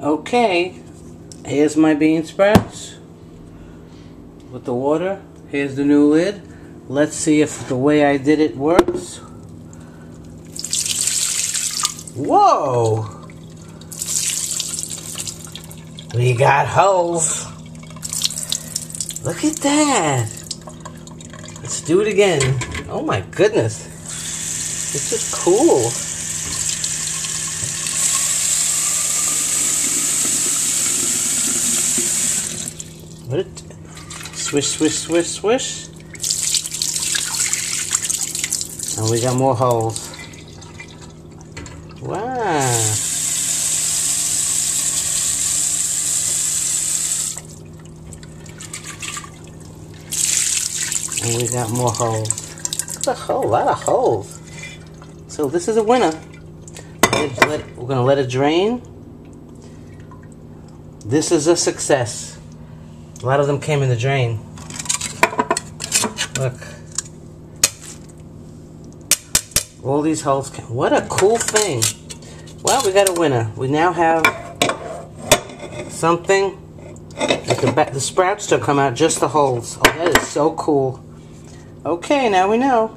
Okay, here's my bean sprouts with the water. Here's the new lid. Let's see if the way I did it works. Whoa! We got holes. Look at that. Let's do it again. Oh my goodness. This is cool. What it swish swish swish swish. And we got more holes. Wow. And we got more holes. Look a whole lot of holes. So this is a winner. We're gonna let it drain. This is a success. A lot of them came in the drain. Look. All these holes came. What a cool thing. Well, we got a winner. We now have something. The, the sprouts don't come out, just the holes. Oh, that is so cool. Okay, now we know.